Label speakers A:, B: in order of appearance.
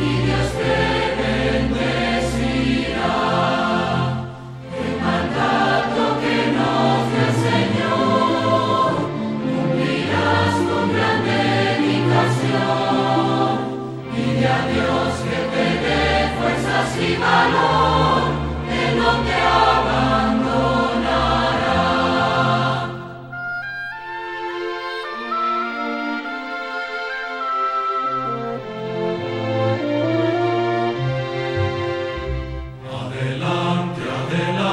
A: Y Dios te bendecirá. El mandato que nos hace el cumplirás tu gran meditación. Y de adiós. Bella.